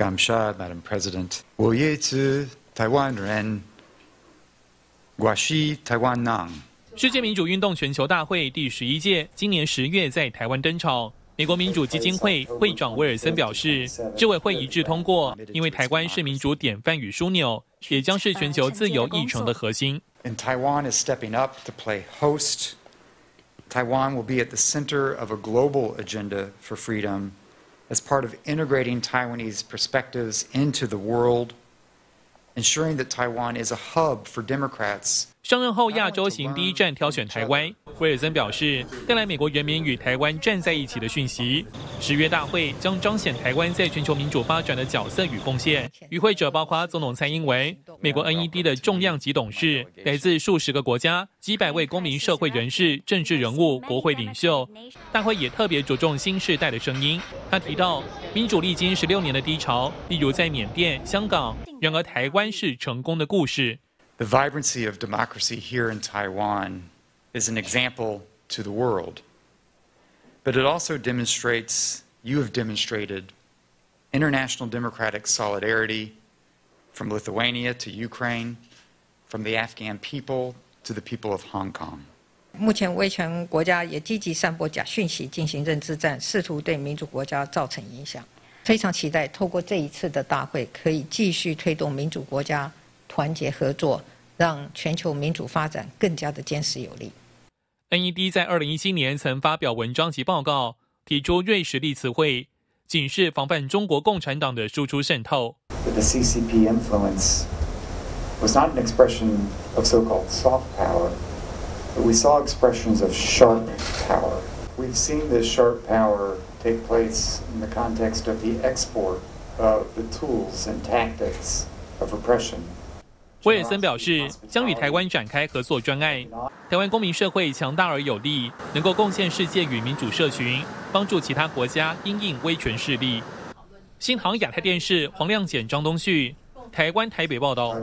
感谢 Madam President。我也是台湾人，我是台湾人。世界民主运动全球大会第十一届今年十月在台湾登场。美国民主基金会会长威尔森表示，执委会一致通过，因为台湾是民主典范与枢纽，也将是全球自由议程的核心。And Taiwan is stepping up to play host. Taiwan will be at the center of a global agenda for freedom as part of integrating Taiwanese perspectives into the world, ensuring that Taiwan is a hub for Democrats 上任后，亚洲行第一站挑选台湾。威尔森表示，带来美国人民与台湾站在一起的讯息。十月大会将彰显台湾在全球民主发展的角色与贡献。与会者包括总统蔡英文、美国 NED 的重量级董事，来自数十个国家，几百位公民社会人士、政治人物、国会领袖。大会也特别着重新时代的声音。他提到，民主历经十六年的低潮，例如在缅甸、香港，然而台湾是成功的故事。The vibrancy of democracy here in Taiwan is an example to the world. But it also demonstrates, you have demonstrated, international democratic solidarity from Lithuania to Ukraine, from the Afghan people to the people of Hong Kong. 目前，威权国家也积极散播假讯息，进行认知战，试图对民主国家造成影响。非常期待透过这一次的大会，可以继续推动民主国家 团结合作，让全球民主发展更加的坚实有力。NED 在二零一七年曾发表文章及报告，提出瑞士力词汇，警示防范中国共产党的输出渗透。The CCP influence was not an expression of so-called soft power, but we saw expressions of sharp power. We've seen this sharp power take place in the context of the export of the tools and tactics of repression. 威尔森表示，将与台湾展开合作专案。台湾公民社会强大而有力，能够贡献世界与民主社群，帮助其他国家因应威权势力。新航亚太电视黄亮简、张东旭，台湾台北报道。